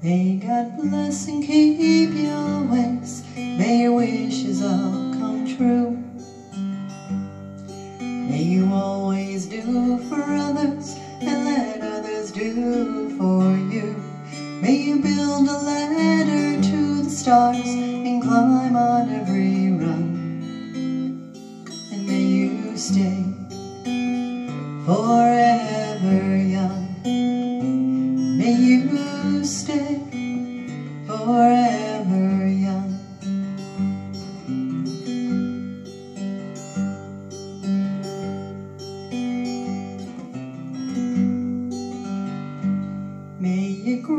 God bless and keep you always. May your wishes all come true. May you always do for others and let others do for you. May you build a ladder to the stars and climb on every rung. And may you stay forever young.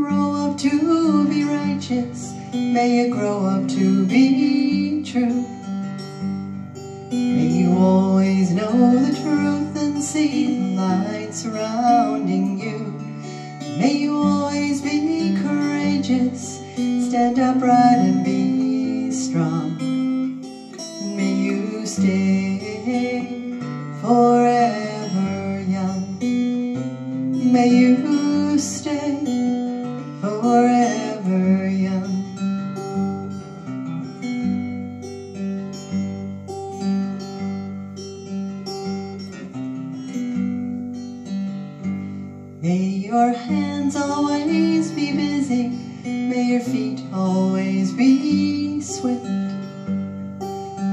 Grow up to be righteous. May you grow up to be true. May you always know the truth and see the light surrounding you. May you always be courageous, stand upright and be strong. May you stay forever young. May you stay your hands always be busy. May your feet always be swift.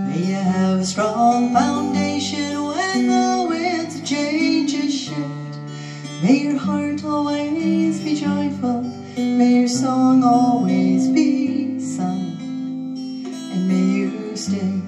May you have a strong foundation when the winds of change shift. May your heart always be joyful. May your song always be sung. And may you stay